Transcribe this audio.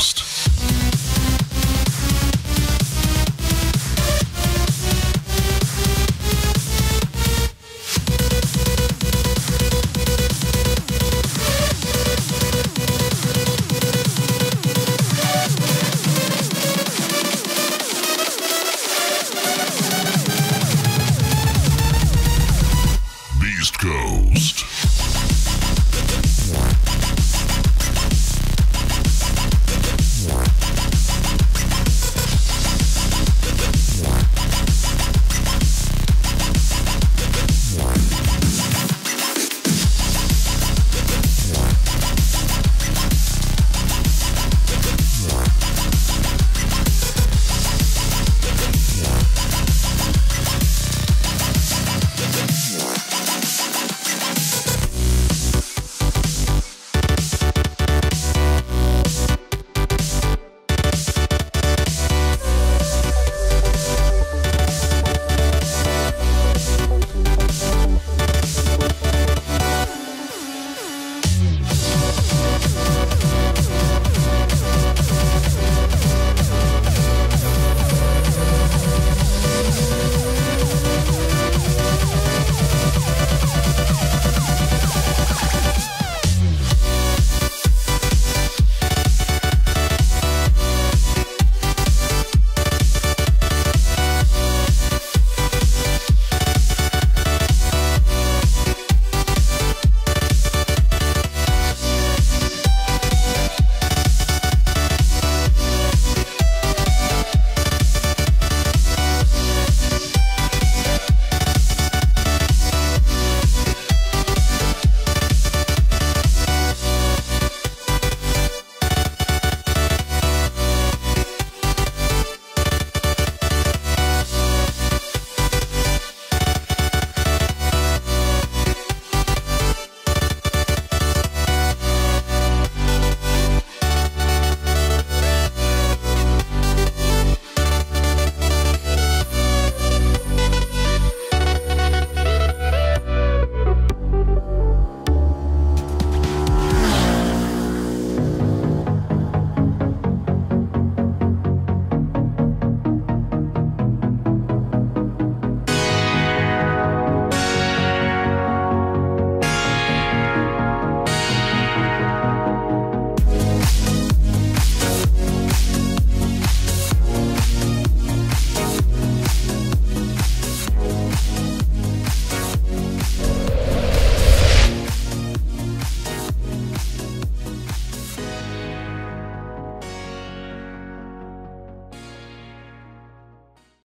Kunst.